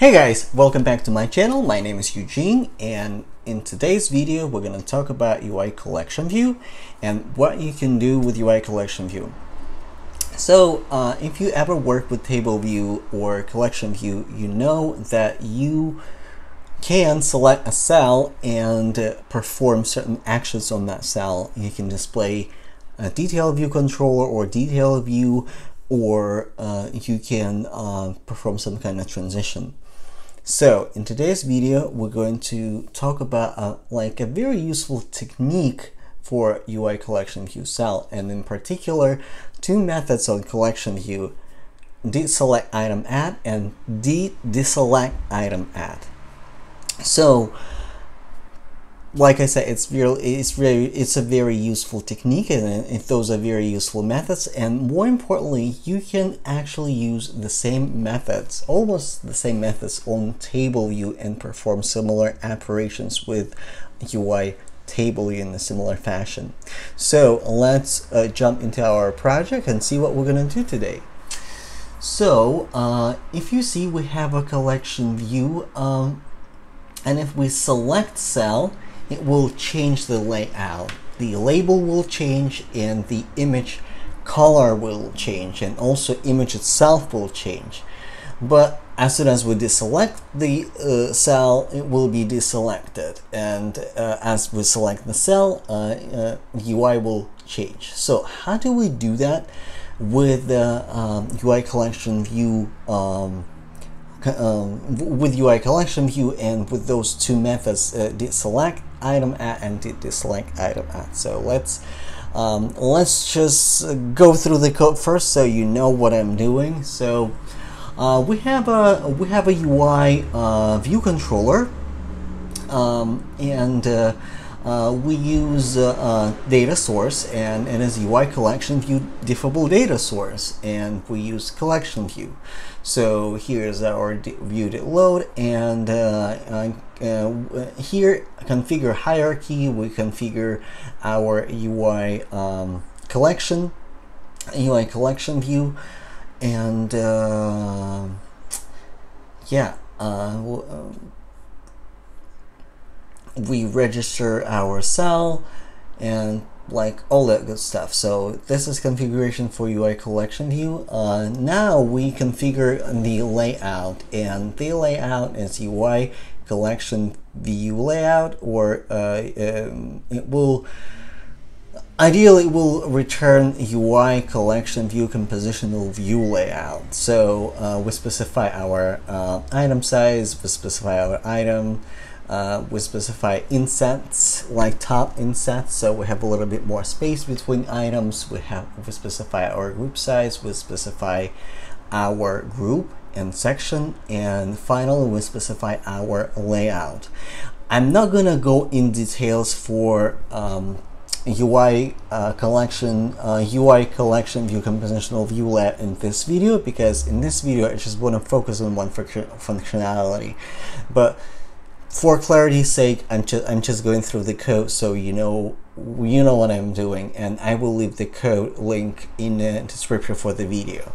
Hey guys, welcome back to my channel. My name is Eugene and in today's video we're going to talk about UI collection view and what you can do with UI collection view. So uh, if you ever work with table view or collection view, you know that you can select a cell and uh, perform certain actions on that cell. You can display a detail view controller or detail view or uh, you can uh, perform some kind of transition. So in today's video, we're going to talk about uh, like a very useful technique for UI collection view cell, and in particular, two methods on collection view, didSelectItemAt and de deselect item add. So like I said, it's very, it's very, it's a very useful technique, and those are very useful methods. And more importantly, you can actually use the same methods, almost the same methods on table view, and perform similar operations with UI table view in a similar fashion. So let's uh, jump into our project and see what we're gonna do today. So uh, if you see, we have a collection view, um, and if we select cell it will change the layout. The label will change and the image color will change and also image itself will change. But as soon as we deselect the uh, cell, it will be deselected. And uh, as we select the cell, uh, UI uh, will change. So how do we do that with the um, UI collection view um, um, with UI collection view and with those two methods, uh, select item add and didDeselectItemAt. So let's um, let's just go through the code first so you know what I'm doing. So uh, we have a we have a UI uh, view controller um, and uh, we use uh, uh, data source and is UI collection view diffable data source and we use collection view. So here's our viewDidLoad and uh, uh, here configure hierarchy, we configure our UI um, collection, UI collection view and yeah, we register our cell and like all that good stuff. So this is configuration for UI collection view. Uh, now we configure the layout and the layout is UI collection view layout or uh, um, it will Ideally, it will return UI collection view compositional view layout. So uh, we specify our uh, item size, we specify our item, uh, we specify insets like top insets, so we have a little bit more space between items. We have we specify our group size. We specify our group and section, and finally we specify our layout. I'm not gonna go in details for um, UI uh, collection, uh, UI collection view compositional view layout in this video because in this video I just want to focus on one functionality, but for clarity's sake, I'm just I'm just going through the code so you know you know what I'm doing, and I will leave the code link in the description for the video.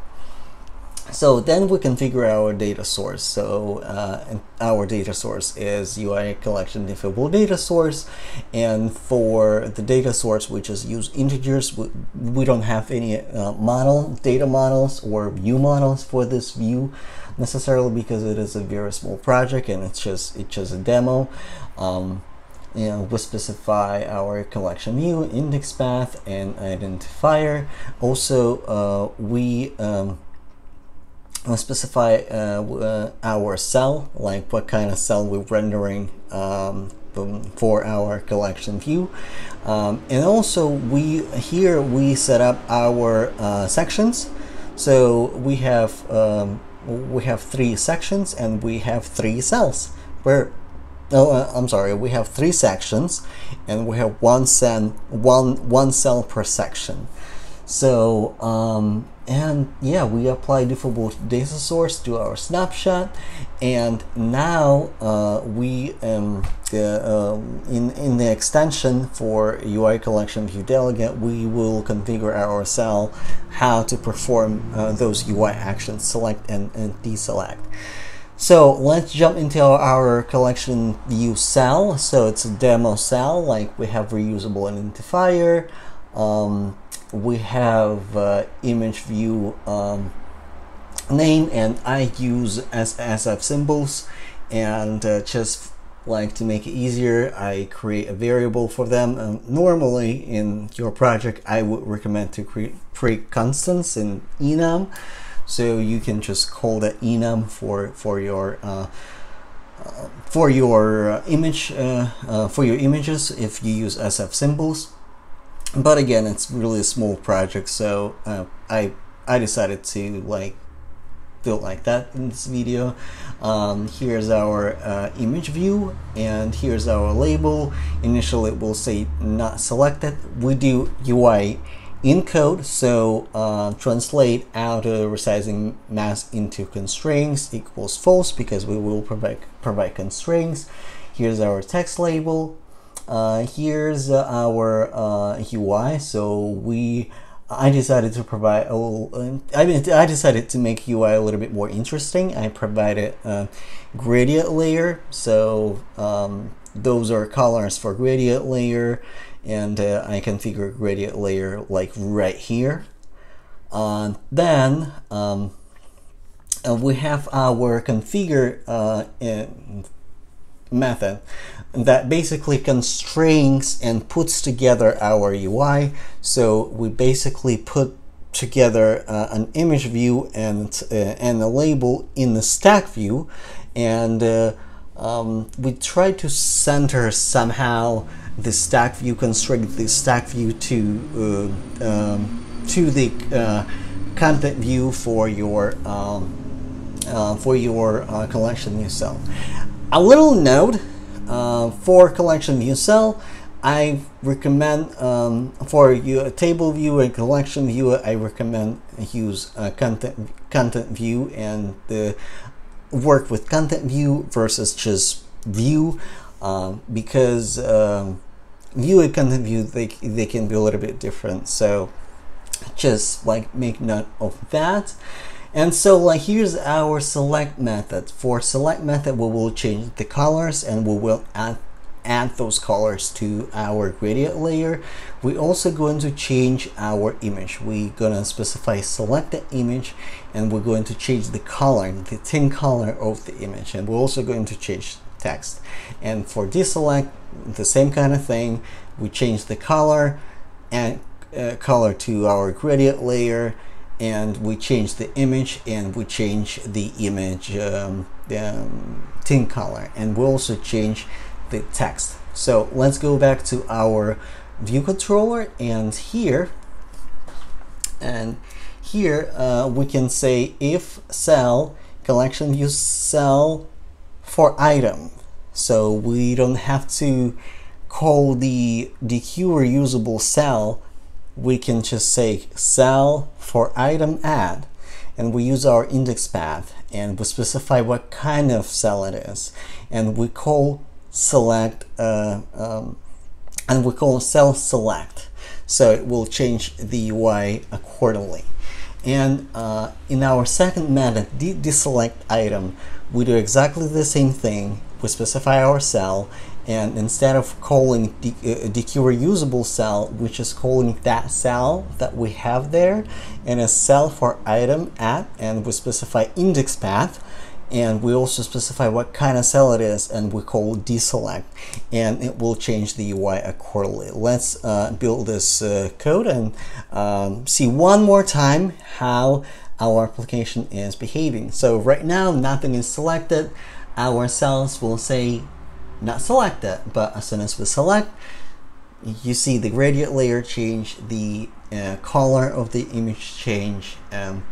So then we configure our data source. So uh, our data source is UI collection diffable data source. And for the data source, we just use integers. We, we don't have any uh, model, data models or view models for this view necessarily because it is a very small project and it's just it's just a demo. Um, you know, we specify our collection view, index path, and identifier. Also, uh, we um, we'll specify uh, our cell, like what kind of cell we're rendering um, for our collection view. Um, and also we here we set up our uh, sections. So we have um, we have three sections and we have three cells. Where oh, uh, I'm sorry, we have three sections and we have one cell, one one cell per section. So um, and yeah we apply diffable data source to our snapshot and now uh, we um, uh, in, in the extension for UI collection view delegate we will configure our cell how to perform uh, those UI actions select and, and deselect So let's jump into our collection view cell. So it's a demo cell, like we have reusable identifier, um, we have uh, image view um, name, and I use SF symbols, and uh, just like to make it easier, I create a variable for them. Normally in your project, I would recommend to create, create constants in enum. So you can just call that enum for, for your uh, uh, for your uh, image uh, uh, for your images if you use SF symbols. But again, it's really a small project, so uh, I I decided to like built like that in this video. Um, here's our uh, image view and here's our label. Initially it will say not selected. We do UI in code, so uh, translate autoresizing mask into constraints equals false because we will provide, provide constraints. Here's our text label. Uh, here's uh, our UI. Uh, so we I decided to provide little, I mean, I decided to make UI a little bit more interesting. I provided a gradient layer. So um, those are colors for gradient layer and uh, I configure gradient layer like right here. Uh, then um, uh, we have our configure uh, method that basically constrains and puts together our UI. So we basically put together uh, an image view and, uh, and a label in the stack view and uh, um, we try to center somehow the stack view, constraint the stack view to, uh, um, to the uh, content view for your um, uh, for your collection yourself. A little note uh, for collection view cell, I recommend um, for your table view and collection view, I recommend use uh, content content view and the work with content view versus just view um, because um, view and content view they they can be a little bit different. So just like make note of that. And so like here's our select method. For select method, we will change the colors and we will add add those colors to our gradient layer. We're also going to change our image. We're gonna specify select the image and we're going to change the color, the tint color of the image. And we're also going to change text. And for deselect, the same kind of thing. We change the color and uh, color to our gradient layer and we change the image and we change the image um, um, tint color and we also change the text. So let's go back to our view controller and here and here uh, we can say if cell collection view cell for item. So we don't have to call the dequeue reusable cell we can just say cell for item add and we use our index path and we specify what kind of cell it is. And we call select uh, um, and we call cell select. So it will change the UI accordingly. And uh, in our second method deselect item we do exactly the same thing. We specify our cell and instead of calling the, uh, dequeue reusable cell which is calling that cell that we have there and a cell for item at and we specify index path and we also specify what kind of cell it is and we call deselect and it will change the UI accordingly. Let's uh, build this uh, code and um, see one more time how our application is behaving. So right now nothing is selected. Our cells will say not selected, but as soon as we select, you see the gradient layer change, the uh, color of the image change, um,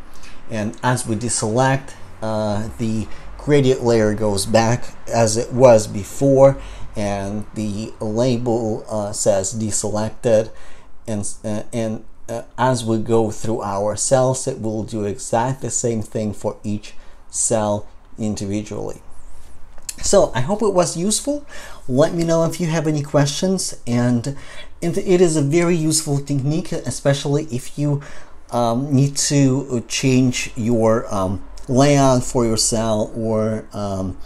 and as we deselect, uh, the gradient layer goes back as it was before, and the label uh, says deselected, and uh, and uh, as we go through our cells, it will do exactly the same thing for each cell individually. So I hope it was useful. Let me know if you have any questions and it is a very useful technique, especially if you um, need to change your um, layout for your cell or um,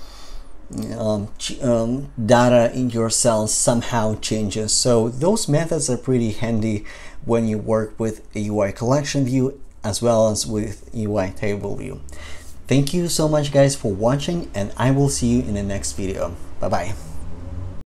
um, um, data in your cell somehow changes. So those methods are pretty handy when you work with a UI collection view as well as with UI table view. Thank you so much guys for watching and I will see you in the next video. Bye bye.